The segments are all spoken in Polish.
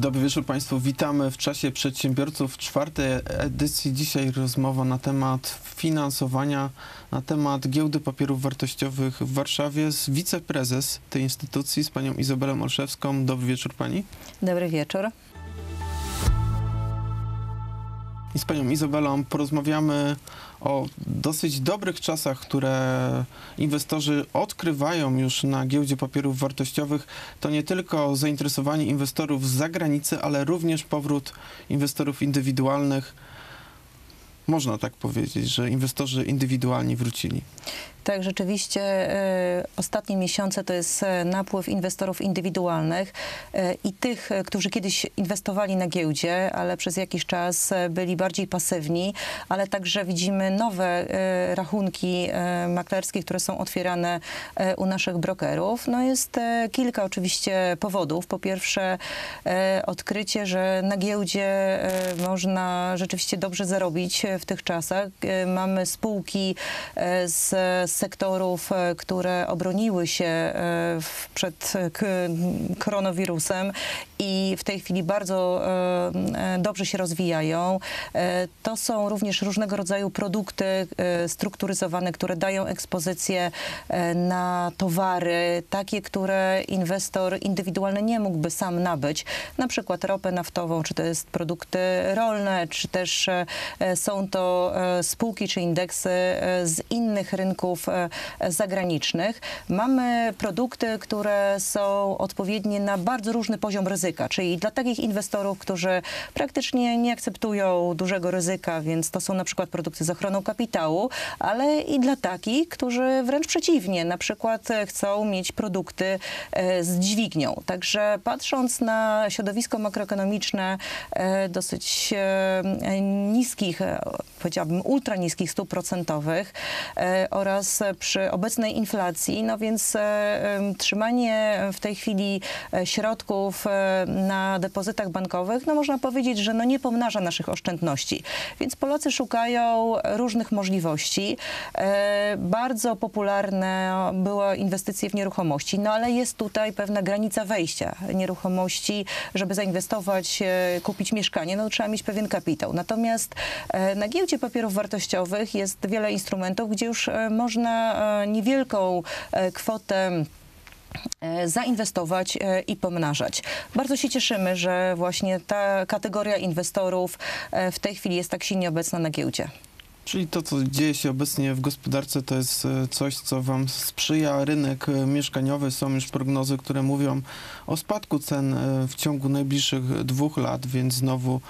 Dobry wieczór Państwu. Witamy w czasie przedsiębiorców czwartej edycji. Dzisiaj rozmowa na temat finansowania, na temat giełdy papierów wartościowych w Warszawie z wiceprezes tej instytucji, z panią Izabelą Olszewską. Dobry wieczór Pani. Dobry wieczór. I z panią Izabelą porozmawiamy o dosyć dobrych czasach, które inwestorzy odkrywają już na giełdzie papierów wartościowych. To nie tylko zainteresowanie inwestorów z zagranicy, ale również powrót inwestorów indywidualnych. Można tak powiedzieć, że inwestorzy indywidualni wrócili. Tak, rzeczywiście e, ostatnie miesiące to jest e, napływ inwestorów indywidualnych e, i tych, którzy kiedyś inwestowali na giełdzie, ale przez jakiś czas byli bardziej pasywni, ale także widzimy nowe rachunki maklerskie, które są otwierane u naszych brokerów. No jest kilka oczywiście powodów. Po pierwsze odkrycie, że na giełdzie można rzeczywiście dobrze zarobić w tych czasach. Mamy spółki e, z sektorów, e, które obroniły się e, przed e, koronawirusem i w tej chwili bardzo dobrze się rozwijają. To są również różnego rodzaju produkty strukturyzowane, które dają ekspozycję na towary, takie, które inwestor indywidualny nie mógłby sam nabyć. Na przykład ropę naftową, czy to jest produkty rolne, czy też są to spółki czy indeksy z innych rynków e, zagranicznych. Mamy produkty, które są odpowiednie na bardzo różny poziom ryzyka, czyli dla takich inwestorów, którzy praktycznie nie akceptują dużego ryzyka, więc to są na przykład produkty z ochroną kapitału, ale i dla takich, którzy wręcz przeciwnie, na przykład e, chcą mieć produkty e, z dźwignią. Także patrząc na środowisko makroekonomiczne dosyć niskich, powiedziałabym ultra niskich stóp procentowych e, przy obecnej inflacji, no więc e, trzymanie w tej chwili e, środków e, na depozytach bankowych, no można powiedzieć, że no nie pomnaża naszych oszczędności. Więc Polacy szukają różnych możliwości. Bardzo popularne były inwestycje w nieruchomości, no ale jest tutaj pewna granica wejścia nieruchomości, żeby zainwestować, kupić mieszkanie, no trzeba mieć pewien kapitał. Natomiast na giełdzie papierów wartościowych jest wiele instrumentów, gdzie już e, można e, niewielką e, kwotę e, zainwestować i pomnażać. Bardzo się cieszymy, że właśnie ta kategoria inwestorów w tej chwili jest tak silnie obecna na giełdzie. Czyli to, co dzieje się obecnie w gospodarce, to jest coś, co Wam sprzyja. Rynek mieszkaniowy, są już prognozy, które mówią o spadku cen w ciągu najbliższych dwóch lat, więc znowu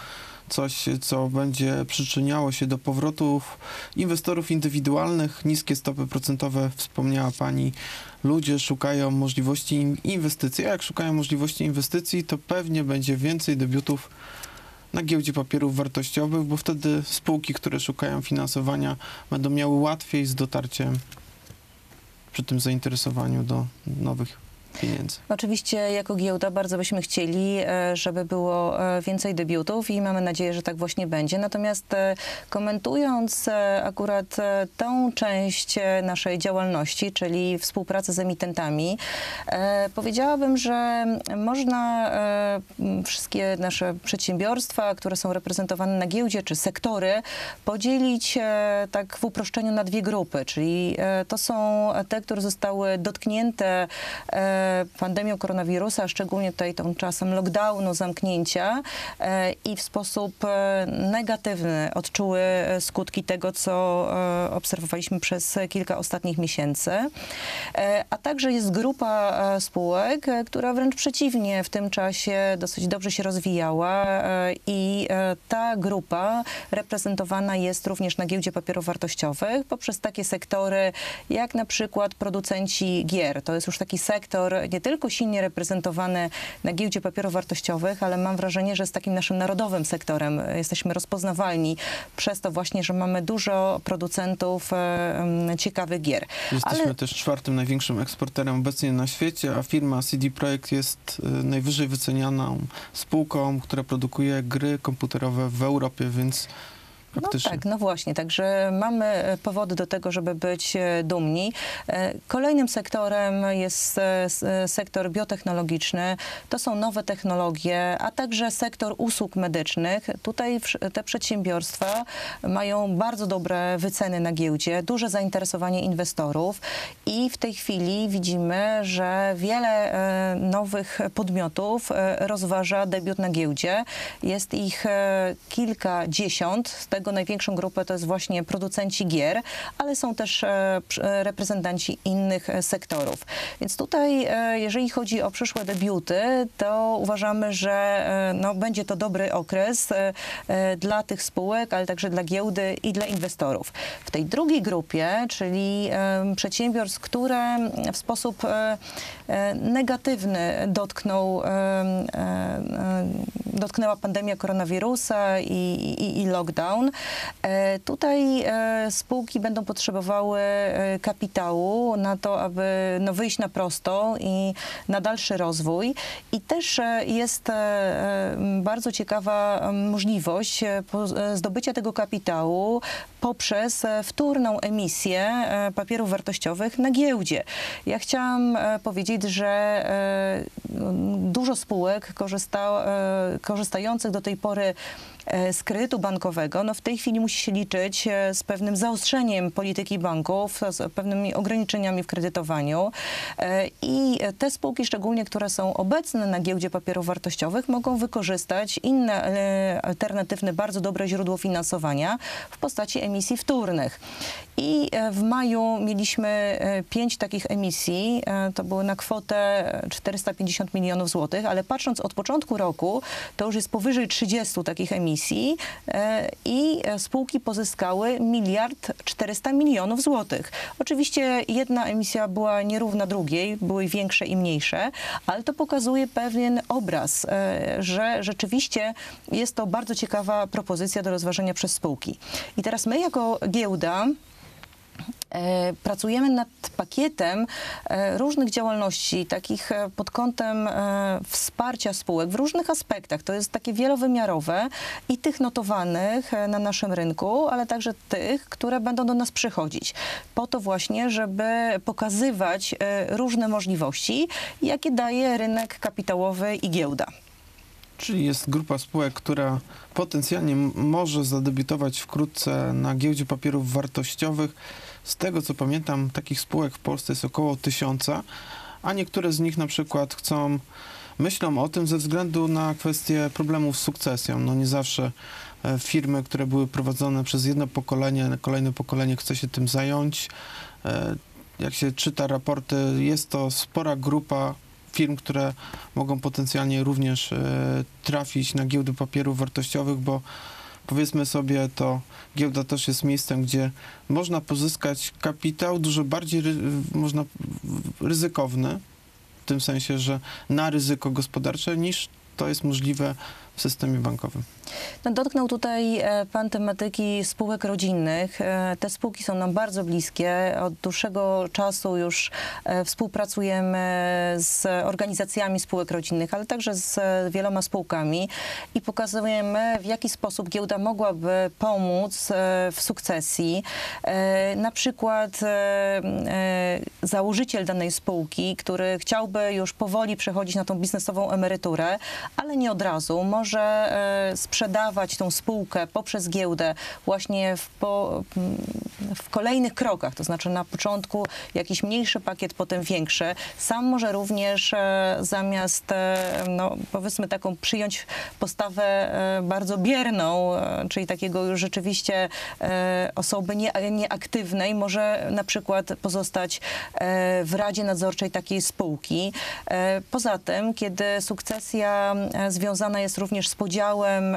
coś, co będzie przyczyniało się do powrotów inwestorów indywidualnych. Niskie stopy procentowe, wspomniała Pani, ludzie szukają możliwości in- inwestycji, a jak szukają możliwości inwestycji, to pewnie będzie więcej debiutów na giełdzie papierów wartościowych, bo wtedy spółki, które szukają finansowania, będą miały łatwiej z dotarciem przy tym zainteresowaniu do nowych pieniędzy. Oczywiście jako giełda bardzo byśmy chcieli, e, żeby było e, więcej debiutów i mamy nadzieję, że tak właśnie będzie. Natomiast e, komentując akurat tą część naszej działalności, czyli współpracę z emitentami, powiedziałabym, że można wszystkie nasze przedsiębiorstwa, które są reprezentowane na giełdzie, czy sektory, podzielić tak w uproszczeniu na dwie grupy, czyli to są te, które zostały dotknięte pandemią koronawirusa, szczególnie tutaj tą czasem lockdownu, zamknięcia e, i w sposób e, negatywny odczuły e, skutki tego, co obserwowaliśmy przez kilka ostatnich miesięcy. A także jest grupa spółek, która wręcz przeciwnie w tym czasie dosyć dobrze się rozwijała i ta grupa reprezentowana jest również na giełdzie papierów wartościowych poprzez takie sektory jak na przykład producenci gier. To jest już taki sektor nie tylko silnie reprezentowany na giełdzie papierów wartościowych, ale mam wrażenie, że jest takim naszym narodowym sektorem. Jesteśmy rozpoznawalni przez to właśnie, że mamy dużo producentów e, ciekawych gier. Jesteśmy Ale- też czwartym największym eksporterem obecnie na świecie, a firma CD Projekt jest y, najwyżej wycenianą spółką, która produkuje gry komputerowe w Europie, więc No tak, no właśnie, także mamy e, powody do tego, żeby być e, dumni. E, Kolejnym sektorem jest sektor biotechnologiczny. To są nowe technologie, a także sektor usług medycznych. Tutaj te przedsiębiorstwa mają bardzo dobre wyceny na giełdzie, duże zainteresowanie inwestorów i w tej chwili widzimy, że wiele nowych podmiotów rozważa debiut na giełdzie. Jest ich kilkadziesiąt, z tego największą grupę to jest właśnie producenci gier, ale są też e, e, reprezentanci innych e, sektorów. Więc tutaj, jeżeli chodzi o przyszłe debiuty, to uważamy, że no, będzie to dobry okres dla tych spółek, ale także dla giełdy i dla inwestorów. W tej drugiej grupie, czyli przedsiębiorstw, które w sposób negatywny dotknął, dotknęła pandemia koronawirusa i, i, i lockdown. E, Tutaj e, spółki będą potrzebowały e, kapitału na to, aby no, wyjść na prosto i na dalszy rozwój. I też jest bardzo ciekawa możliwość zdobycia tego kapitału poprzez wtórną emisję papierów wartościowych na giełdzie. Ja chciałam powiedzieć, że dużo spółek korzysta, korzystających do tej pory z kredytu bankowego, no w tej chwili musi się liczyć e, z pewnym zaostrzeniem polityki banków, z pewnymi ograniczeniami w kredytowaniu E, i te spółki, szczególnie które są obecne na giełdzie papierów wartościowych, mogą wykorzystać inne e, alternatywne, bardzo dobre źródło finansowania w postaci emisji wtórnych. I e, w maju mieliśmy e, pięć takich emisji, e, to były na kwotę 450 milionów złotych, ale patrząc od początku roku, to już jest powyżej 30 takich emisji i spółki pozyskały miliard 400 milionów złotych. Oczywiście jedna emisja była nierówna drugiej, były większe i mniejsze, ale to pokazuje pewien obraz, że rzeczywiście jest to bardzo ciekawa propozycja do rozważenia przez spółki. I teraz my jako giełda Pracujemy nad pakietem e, różnych działalności, takich e, pod kątem e, wsparcia spółek w różnych aspektach. To jest takie wielowymiarowe i tych notowanych e, na naszym rynku, ale także tych, które będą do nas przychodzić. Po to właśnie, żeby pokazywać e, różne możliwości, jakie daje rynek kapitałowy i giełda. Czyli jest grupa spółek, która potencjalnie może zadebiutować wkrótce na giełdzie papierów wartościowych. Z tego co pamiętam, takich spółek w Polsce jest około tysiąca, a niektóre z nich na przykład chcą, myślą o tym ze względu na kwestię problemów z sukcesją. No nie zawsze e, firmy, które były prowadzone przez jedno pokolenie, kolejne pokolenie chce się tym zająć. E, Jak się czyta raporty, jest to spora grupa firm, które mogą potencjalnie również e, trafić na giełdy papierów wartościowych, bo powiedzmy sobie, to giełda też jest miejscem, gdzie można pozyskać kapitał dużo bardziej ry, można ryzykowny, w tym sensie, że na ryzyko gospodarcze, niż to jest możliwe w systemie bankowym. No, dotknął tutaj e, pan tematyki spółek rodzinnych. E, Te spółki są nam bardzo bliskie. Od dłuższego czasu już e, współpracujemy z organizacjami spółek rodzinnych, ale także z wieloma spółkami i pokazujemy, w jaki sposób giełda mogłaby pomóc w sukcesji. Na przykład założyciel danej spółki, który chciałby już powoli przechodzić na tą biznesową emeryturę, ale nie od razu, może e, sprzedawać tą spółkę poprzez giełdę właśnie w, po, w kolejnych krokach, to znaczy na początku jakiś mniejszy pakiet, potem większy. Sam może również e, zamiast, e, no, powiedzmy taką przyjąć postawę e, bardzo bierną, czyli takiego już rzeczywiście osoby nie, nieaktywnej, może na przykład pozostać w Radzie Nadzorczej takiej spółki. Poza tym, kiedy sukcesja związana jest również z podziałem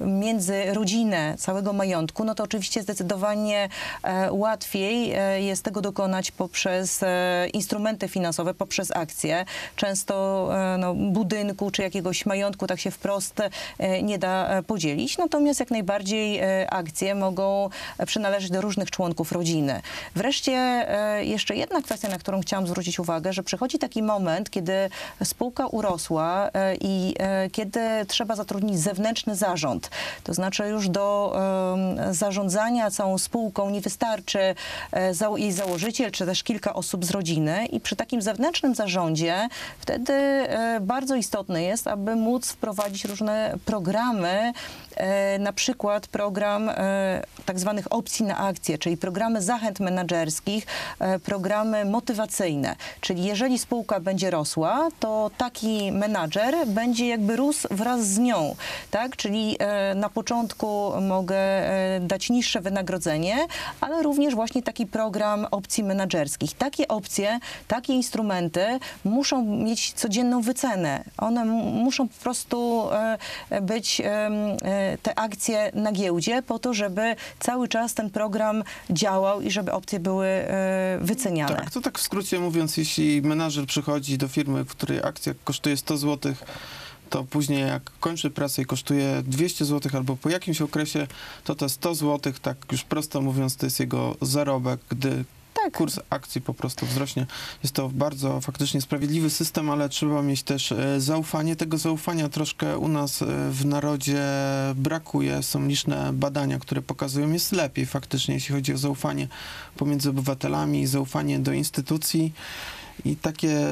między rodzinę całego majątku, no to oczywiście zdecydowanie e, łatwiej e, jest tego dokonać poprzez e, instrumenty finansowe, poprzez akcje. Często e, no, budynku czy jakiegoś majątku tak się wprost e, nie da e, podzielić. Natomiast jak najbardziej e, akcje mogą e, przynależeć do różnych członków rodziny. Wreszcie e, jeszcze jedna kwestia, na którą chciałam zwrócić uwagę, że przychodzi taki moment, kiedy spółka urosła e, i e, kiedy trzeba zatrudnić zewnętrznych wewnętrzny zarząd. To znaczy już do zarządzania całą spółką nie wystarczy e, jej założyciel, czy też kilka osób z rodziny i przy takim zewnętrznym zarządzie wtedy e, bardzo istotne jest, aby móc wprowadzić różne programy, e, na przykład program tak zwanych opcji na akcje, czyli programy zachęt menedżerskich, programy motywacyjne. Czyli jeżeli spółka będzie rosła, to taki menadżer będzie jakby rósł wraz z nią, tak? Czyli e, na początku mogę e, dać niższe wynagrodzenie, ale również właśnie taki program opcji menedżerskich. Takie opcje, takie instrumenty muszą mieć codzienną wycenę. One muszą po prostu e, być te akcje na giełdzie po to, żeby cały czas ten program działał i żeby opcje były wyceniane. Tak, to tak w skrócie mówiąc, jeśli menadżer przychodzi do firmy, w której akcja kosztuje 100 zł, to później jak kończy pracę i kosztuje 200 zł albo po jakimś okresie, to te 100 zł, tak już prosto mówiąc, to jest jego zarobek, gdy Tak. kurs akcji po prostu wzrośnie. Jest to bardzo faktycznie sprawiedliwy system, ale trzeba mieć też e, zaufanie. Tego zaufania troszkę u nas e, w narodzie brakuje. Są liczne badania, które pokazują, jest lepiej faktycznie, jeśli chodzi o zaufanie pomiędzy obywatelami, zaufanie do instytucji i takie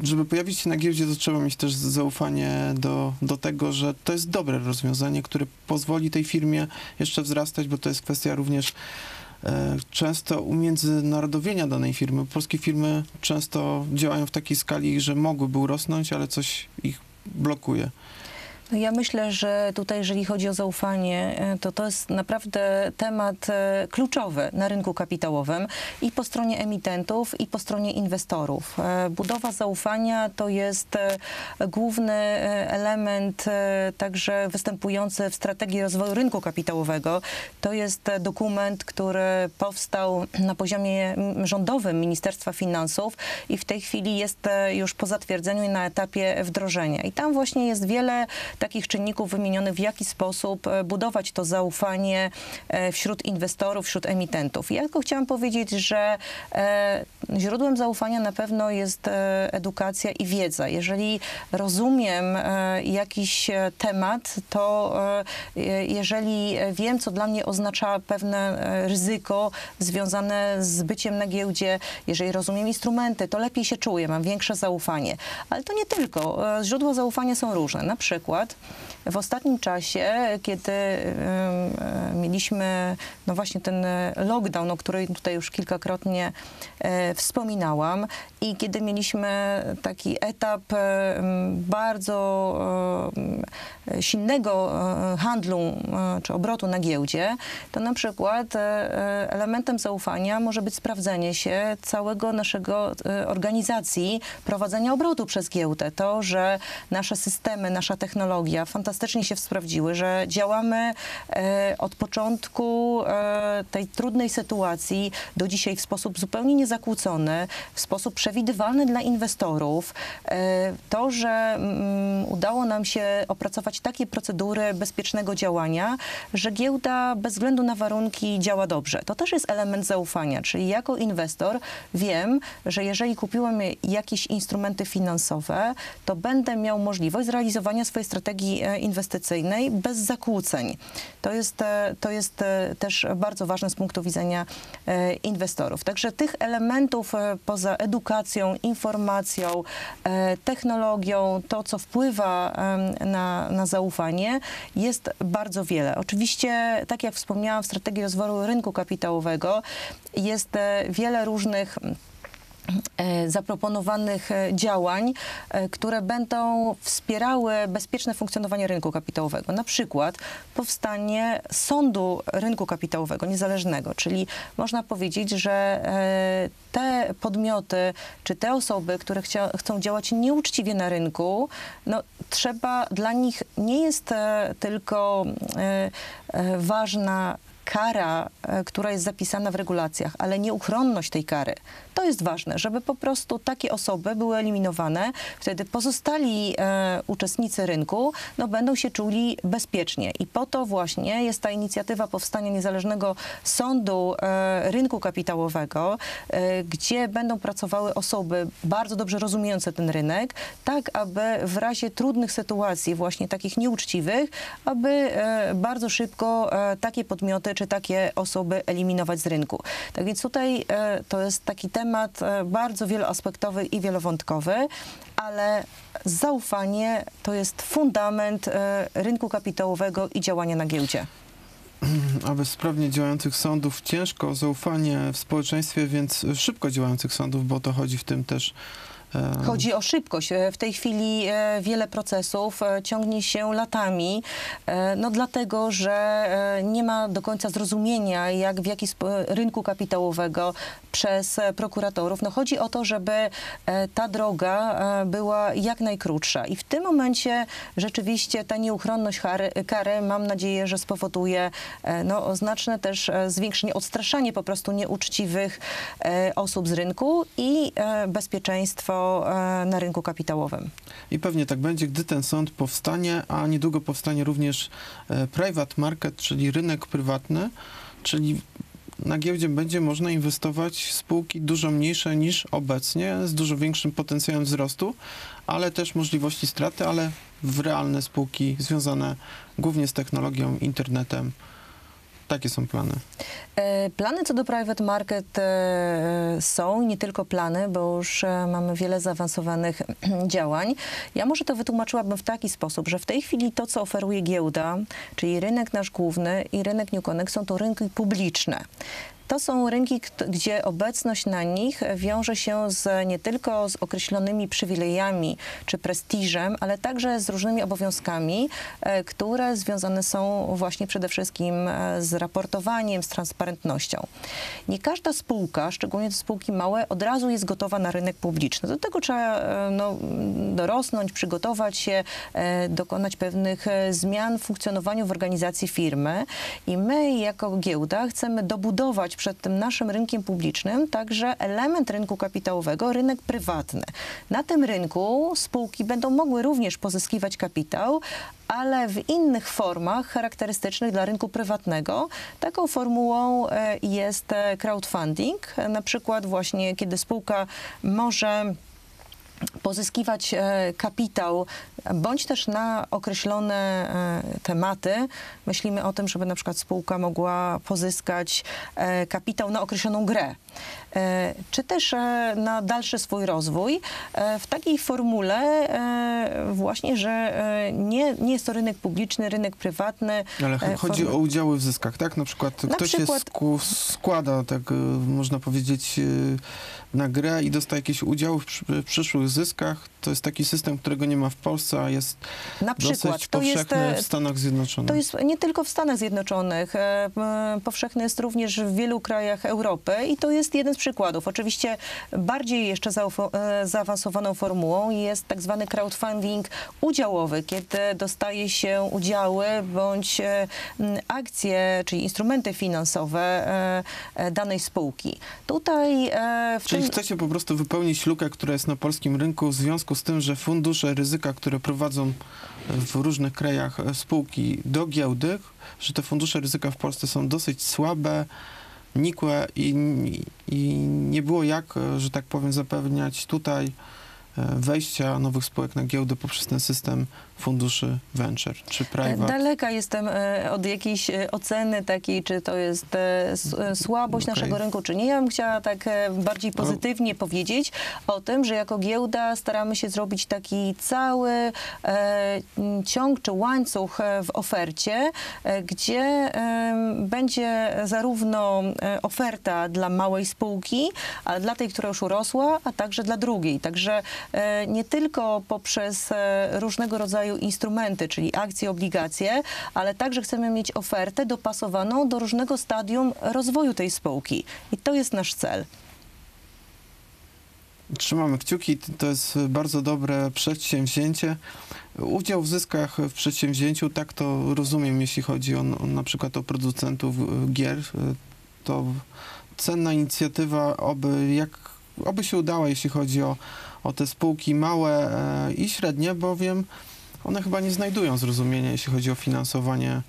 żeby pojawić się na giełdzie, to trzeba mieć też zaufanie do, do tego, że to jest dobre rozwiązanie, które pozwoli tej firmie jeszcze wzrastać, bo to jest kwestia również e, często umiędzynarodowienia danej firmy. Polskie firmy często działają w takiej skali, że mogłyby urosnąć, ale coś ich blokuje. No ja myślę, że tutaj, jeżeli chodzi o zaufanie, e, to to jest naprawdę temat e, kluczowy na rynku kapitałowym i po stronie emitentów, i po stronie inwestorów. E, Budowa zaufania to jest główny element także występujący w strategii rozwoju rynku kapitałowego. To jest dokument, który powstał na poziomie rządowym Ministerstwa Finansów i w tej chwili jest już po zatwierdzeniu na etapie wdrożenia. I tam właśnie jest wiele takich czynników wymienionych, w jaki sposób e, budować to zaufanie e, wśród inwestorów, wśród emitentów. Ja tylko chciałam powiedzieć, że e, źródłem zaufania na pewno jest edukacja i wiedza. Jeżeli rozumiem jakiś temat, to jeżeli wiem, co dla mnie oznacza pewne ryzyko związane z byciem na giełdzie, jeżeli rozumiem instrumenty, to lepiej się czuję, mam większe zaufanie. Ale to nie tylko. Źródła zaufania są różne. Na przykład hat. W ostatnim czasie, kiedy mieliśmy no właśnie ten lockdown, o którym tutaj już kilkakrotnie e, wspominałam i kiedy mieliśmy taki etap e, bardzo e, silnego handlu czy obrotu na giełdzie, to na przykład elementem zaufania może być sprawdzenie się całego naszego organizacji prowadzenia obrotu przez giełdę. To, że nasze systemy, nasza technologia fantastycznie się sprawdziły, że działamy e, od początku e, tej trudnej sytuacji do dzisiaj w sposób zupełnie niezakłócony, w sposób przewidywalny dla inwestorów. E, To, że mm, udało nam się opracować takie procedury bezpiecznego działania, że giełda bez względu na warunki działa dobrze. To też jest element zaufania, czyli jako inwestor wiem, że jeżeli kupiłem jakieś instrumenty finansowe, to będę miał możliwość zrealizowania swojej strategii inwestycyjnej bez zakłóceń. To jest, e, to jest e, też bardzo ważne z punktu widzenia e, inwestorów. Także tych elementów poza edukacją, informacją, technologią, to co wpływa na, na zaufanie, jest bardzo wiele. Oczywiście, tak jak wspomniałam, w strategii rozwoju rynku kapitałowego jest wiele różnych zaproponowanych e, działań, e, które będą wspierały bezpieczne funkcjonowanie rynku kapitałowego. Na przykład powstanie sądu rynku kapitałowego niezależnego, czyli można powiedzieć, że e, te podmioty czy te osoby, które chcia, chcą działać nieuczciwie na rynku, no, trzeba dla nich nie jest e, tylko e, e, ważna kara, e, która jest zapisana w regulacjach, ale nieuchronność tej kary. To jest ważne, żeby po prostu takie osoby były eliminowane. Wtedy pozostali e, uczestnicy rynku no, będą się czuli bezpiecznie. I po to właśnie jest ta inicjatywa powstania niezależnego sądu e, rynku kapitałowego, e, gdzie będą pracowały osoby bardzo dobrze rozumiejące ten rynek, tak aby w razie trudnych sytuacji, właśnie takich nieuczciwych, aby e, bardzo szybko e, takie podmioty czy takie osoby eliminować z rynku. Tak więc tutaj e, to jest taki temat e, bardzo wieloaspektowy i wielowątkowy, ale zaufanie to jest fundament e, rynku kapitałowego i działania na giełdzie. aby sprawnie działających sądów ciężko zaufanie w społeczeństwie, więc szybko działających sądów, bo to chodzi w tym też. Chodzi o szybkość. E, W tej chwili e, wiele procesów e, ciągnie się latami, no dlatego, że nie ma do końca zrozumienia, jak w jaki rynku kapitałowego przez prokuratorów. No chodzi o to, żeby ta droga była jak najkrótsza. I w tym momencie rzeczywiście ta nieuchronność kary, mam nadzieję, że spowoduje no, znaczne też zwiększenie, odstraszanie po prostu nieuczciwych osób z rynku i bezpieczeństwo e, na rynku kapitałowym. I pewnie tak będzie, gdy ten sąd powstanie, a niedługo powstanie również e, private market, czyli rynek prywatny, czyli na giełdzie będzie można inwestować w spółki dużo mniejsze niż obecnie, z dużo większym potencjałem wzrostu, ale też możliwości straty, ale w realne spółki związane głównie z technologią, internetem. Takie są plany. E, Plany co do private market e, są, nie tylko plany, bo już e, mamy wiele zaawansowanych działań. Ja może to wytłumaczyłabym w taki sposób, że w tej chwili to, co oferuje giełda, czyli rynek nasz główny i rynek New Connect są to rynki publiczne. To są rynki, gdzie obecność na nich wiąże się z, nie tylko z określonymi przywilejami czy prestiżem, ale także z różnymi obowiązkami, e, które związane są właśnie przede wszystkim e, z raportowaniem, z transparentnością. Nie każda spółka, szczególnie spółki małe, od razu jest gotowa na rynek publiczny. Do tego trzeba e, no, dorosnąć, przygotować się, dokonać pewnych zmian w funkcjonowaniu w organizacji firmy. I my jako giełda chcemy dobudować przed tym naszym rynkiem publicznym także element rynku kapitałowego, rynek prywatny. Na tym rynku spółki będą mogły również pozyskiwać kapitał, ale w innych formach charakterystycznych dla rynku prywatnego. Taką formułą e, jest e, crowdfunding, e, na przykład właśnie kiedy spółka może pozyskiwać e, kapitał, bądź też na określone e, tematy. Myślimy o tym, żeby na przykład spółka mogła pozyskać e, kapitał na określoną grę, czy też na dalszy swój rozwój. W takiej formule właśnie, że nie, nie jest to rynek publiczny, rynek prywatny. Ale ch- chodzi form- o udziały w zyskach, tak? Na przykład Na ktoś przykład- składa, tak można powiedzieć, na grę i dostaje jakieś udziały w, przy- w przyszłych zyskach. To jest taki system, którego nie ma w Polsce, a jest Na przykład dosyć jest, powszechny e, w Stanach Zjednoczonych. To jest nie tylko w Stanach Zjednoczonych, e, powszechny jest również w wielu krajach Europy i to jest jeden z przykładów. Oczywiście bardziej jeszcze e, zaawansowaną formułą jest tak zwany crowdfunding udziałowy, kiedy dostaje się udziały bądź e, akcje, czyli instrumenty finansowe danej spółki. Tutaj w Czyli tym... chcecie po prostu wypełnić lukę, która jest na polskim rynku w związku z tym, że fundusze ryzyka, które prowadzą w różnych krajach e, spółki do giełdy, że te fundusze ryzyka w Polsce są dosyć słabe, nikłe i, i nie było jak, e, że tak powiem, zapewniać tutaj wejścia nowych spółek na giełdę poprzez ten system funduszy venture czy private. Daleka jestem e, od jakiejś e, oceny takiej, czy to jest e, e, słabość Okej. naszego rynku, czy nie. Ja bym chciała tak e, bardziej pozytywnie powiedzieć o tym, że jako giełda staramy się zrobić taki cały e, ciąg czy łańcuch e, w ofercie, e, gdzie będzie zarówno e, oferta dla małej spółki, ale dla tej, która już urosła, a także dla drugiej. Także e, nie tylko poprzez e, różnego rodzaju instrumenty, czyli akcje, obligacje, ale także chcemy mieć ofertę dopasowaną do różnego stadium rozwoju tej spółki. I to jest nasz cel. Trzymamy kciuki, to jest bardzo dobre przedsięwzięcie. Udział w zyskach w przedsięwzięciu, tak to rozumiem, jeśli chodzi o, o na przykład o producentów e, gier, e, to cenna inicjatywa, oby, jak, oby się udała, jeśli chodzi o, o te spółki małe e, i średnie, bowiem one chyba nie znajdują zrozumienia, jeśli chodzi o finansowanie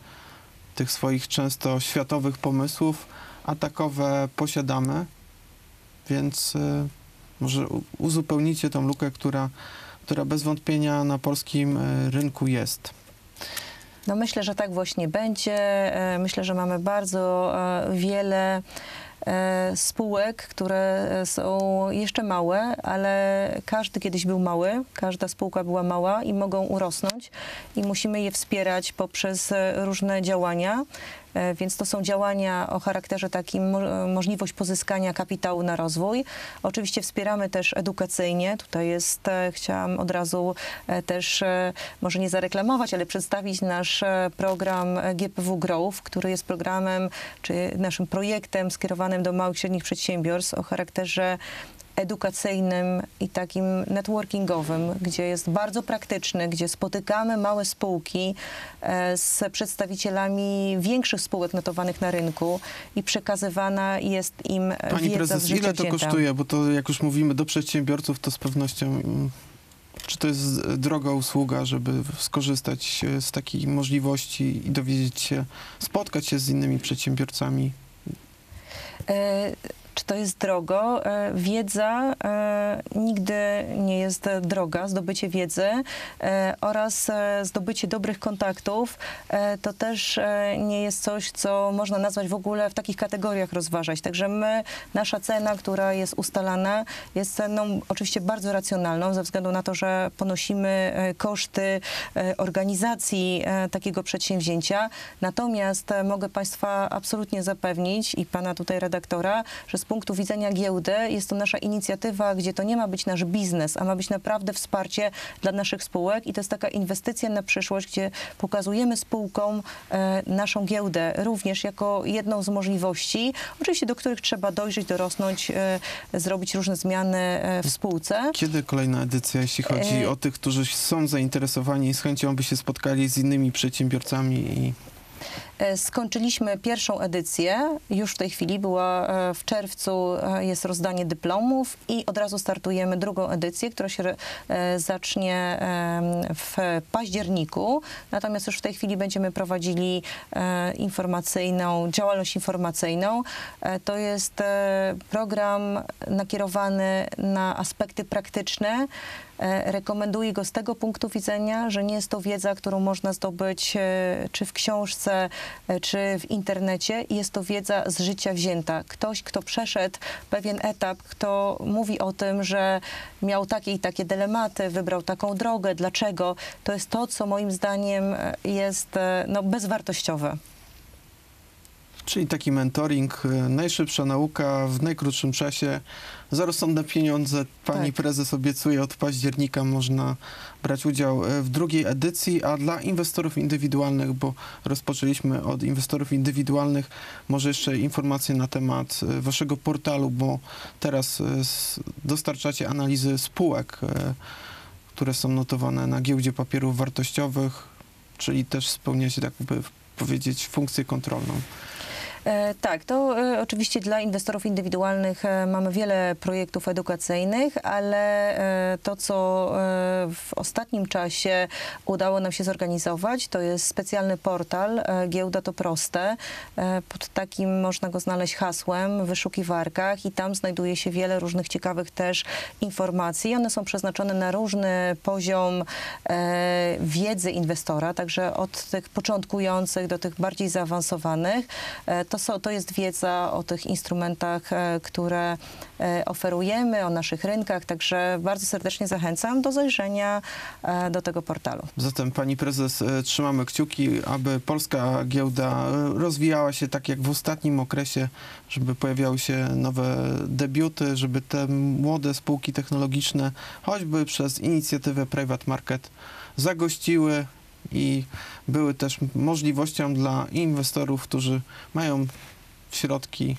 tych swoich często światowych pomysłów, a takowe posiadamy, więc e, może uzupełnicie tą lukę, która, która bez wątpienia na polskim e, rynku jest. No myślę, że tak właśnie będzie. Myślę, że mamy bardzo wiele spółek, które e, są jeszcze małe, ale każdy kiedyś był mały, każda spółka była mała i mogą urosnąć i musimy je wspierać poprzez e, różne działania. E, Więc to są działania o charakterze takim mo- możliwość pozyskania kapitału na rozwój. Oczywiście wspieramy też edukacyjnie. Tutaj jest, e, chciałam od razu e, też e, może nie zareklamować, ale przedstawić nasz e, program e, GPW Growth, który jest programem czy naszym projektem skierowanym do małych i średnich przedsiębiorstw o charakterze edukacyjnym i takim networkingowym, gdzie jest bardzo praktyczny, gdzie spotykamy małe spółki e, z przedstawicielami większych spółek notowanych na rynku i przekazywana jest im Pani wiedza prezes, ile to wzięta. kosztuje? Bo to jak już mówimy do przedsiębiorców, to z pewnością mm, czy to jest e, droga usługa, żeby skorzystać e, z takiej możliwości i dowiedzieć się, spotkać się z innymi przedsiębiorcami? Czy to jest drogo? E, Wiedza e, nigdy nie jest droga, zdobycie wiedzy e, oraz zdobycie dobrych kontaktów to też nie jest coś, co można nazwać w ogóle w takich kategoriach rozważać. Także my, nasza cena, która jest ustalana, jest ceną oczywiście bardzo racjonalną ze względu na to, że ponosimy koszty organizacji takiego przedsięwzięcia. Natomiast mogę Państwa absolutnie zapewnić i Pana tutaj redaktora, że z punktu widzenia giełdy jest to nasza inicjatywa, gdzie to nie ma być nasz biznes, a ma być naprawdę wsparcie dla naszych spółek i to jest taka inwestycja na przyszłość, gdzie pokazujemy spółkom e, naszą giełdę również jako jedną z możliwości, oczywiście do których trzeba dojrzeć, dorosnąć, e, zrobić różne zmiany e, w spółce. Kiedy kolejna edycja, jeśli chodzi o tych, którzy są zainteresowani i z chęcią by się spotkali z innymi przedsiębiorcami i Skończyliśmy pierwszą edycję, już w tej chwili była e, w czerwcu, e, jest rozdanie dyplomów i od razu startujemy drugą edycję, która się e, zacznie w październiku. Natomiast już w tej chwili będziemy prowadzili e, informacyjną, działalność informacyjną. E, To jest e, program nakierowany na aspekty praktyczne. E, Rekomenduję go z tego punktu widzenia, że nie jest to wiedza, którą można zdobyć e, czy w książce, e, czy w internecie. Jest to wiedza z życia wzięta. Ktoś, kto przeszedł pewien etap, kto mówi o tym, że miał takie i takie dylematy, wybrał taką drogę, dlaczego, to jest to, co moim zdaniem jest no, bezwartościowe. Czyli taki mentoring, e, najszybsza nauka w najkrótszym czasie, za rozsądne pieniądze. Pani Tak. prezes obiecuje, od października można brać udział e, w drugiej edycji, a dla inwestorów indywidualnych, bo rozpoczęliśmy od inwestorów indywidualnych, może jeszcze informacje na temat e, waszego portalu, bo teraz dostarczacie analizy spółek, które są notowane na giełdzie papierów wartościowych, czyli też spełniacie, tak by powiedzieć, funkcję kontrolną. E, Tak, to e, oczywiście dla inwestorów indywidualnych e, mamy wiele projektów edukacyjnych, ale to, co w ostatnim czasie udało nam się zorganizować, to jest specjalny portal Giełda to proste. Pod takim można go znaleźć hasłem w wyszukiwarkach i tam znajduje się wiele różnych ciekawych też informacji. One są przeznaczone na różny poziom wiedzy inwestora, także od tych początkujących do tych bardziej zaawansowanych. E, To, są, to jest wiedza o tych instrumentach, e, które e, oferujemy, o naszych rynkach, także bardzo serdecznie zachęcam do zajrzenia e, do tego portalu. Zatem pani prezes, trzymamy kciuki, aby polska giełda rozwijała się tak jak w ostatnim okresie, żeby pojawiały się nowe debiuty, żeby te młode spółki technologiczne, choćby przez inicjatywę Private Market, zagościły i były też możliwością dla inwestorów, którzy mają środki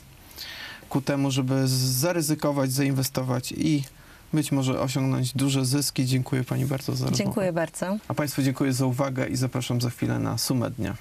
ku temu, żeby zaryzykować, zainwestować i być może osiągnąć duże zyski. Dziękuję Pani bardzo za rozmowę. Dziękuję bardzo. A Państwu dziękuję za uwagę i zapraszam za chwilę na sumę dnia.